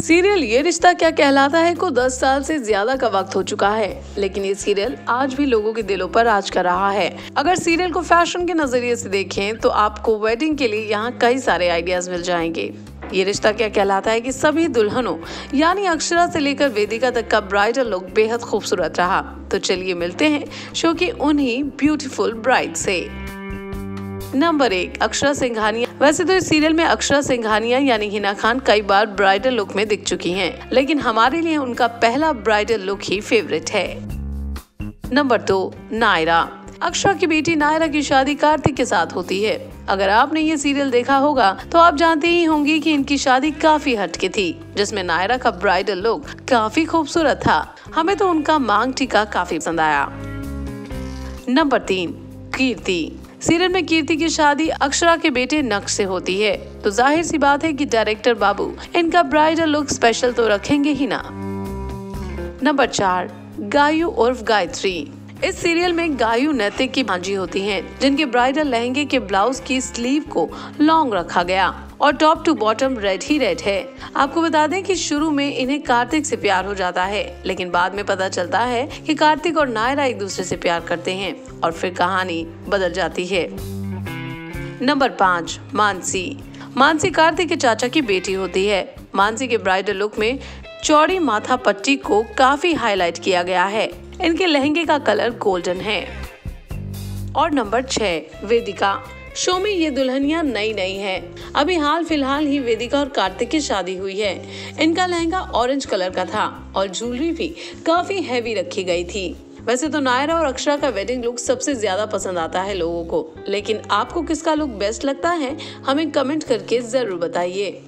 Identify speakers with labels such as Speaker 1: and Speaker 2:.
Speaker 1: Serial ये रिश्ता क्या कहलाता है को 10 साल से ज़्यादा का वक्त हो चुका है। लेकिन ये सीरियल आज भी लोगों के दिलों पर राज कर रहा है। अगर सीरियल को फ़ैशन के नज़रिए से देखें तो आपको वेडिंग के लिए यहाँ कई सारे आइडियाज़ मिल जाएँगे। ये रिश्ता क्या कहलाता है कि सभी दुल्हनों, यानी अक्षरा से लेकर वेदिका तक का ब्राइडल लुक बेहद खूबसूरत रहा। तो चलिए मिलते हैं शो की उन्हीं ब्यूटीफुल ब्राइड से। नंबर एक, अक्षरा सिंघानिया। वैसे तो इस सीरियल में अक्षरा सिंघानिया यानी हिना खान कई बार ब्राइडल लुक में दिख चुकी हैं, लेकिन हमारे लिए उनका पहला ब्राइडल लुक ही फेवरेट है। नंबर दो नायरा। अक्षरा की बेटी नायरा की शादी कार्तिक के साथ होती है। अगर आपने ये सीरियल देखा होगा तो आप जानते ही होंगे कि इनकी शादी काफ़ी हटके थी जिसमें नायरा का ब्राइडल लुक काफ़ी खूबसूरत था। हमें तो उनका मांग टीका काफ़ी पसंद आया। नंबर तीन कीर्ति। सीरियल में कीर्ति की शादी अक्षरा के बेटे नक्श से होती है। तो ज़ाहिर सी बात है कि डायरेक्टर बाबू इनका ब्राइडल लुक स्पेशल तो रखेंगे ही ना। नंबर चार गायु उर्फ़ गायत्री। इस सीरियल में गायु नैतिक की भांजी होती हैं, जिनके ब्राइडल लहंगे के ब्लाउज की स्लीव को लॉन्ग रखा गया। और टॉप टू बॉटम रेड ही रेड है। आपको बता दें कि शुरू में इन्हें कार्तिक से प्यार हो जाता है, लेकिन बाद में पता चलता है कि कार्तिक और नायरा एक दूसरे से प्यार करते हैं और फिर कहानी बदल जाती है। नंबर पाँच, मानसी। मानसी कार्तिक के चाचा की बेटी होती है। मानसी के ब्राइडल लुक में चौड़ी माथा पट्टी को काफ़ी हाईलाइट किया गया है। इनके लहंगे का कलर गोल्डन है। और नंबर छह, वेदिका। शो में ये दुल्हनिया नई नई हैं। अभी हाल फ़िलहाल ही वेदिका और कार्तिक की शादी हुई है। इनका लहंगा ऑरेंज कलर का था और ज्वेलरी भी काफ़ी हैवी रखी गई थी। वैसे तो नायरा और अक्षरा का वेडिंग लुक सबसे ज़्यादा पसंद आता है लोगों को। लेकिन आपको किसका लुक बेस्ट लगता है, हमें कमेंट करके ज़रूर बताइए।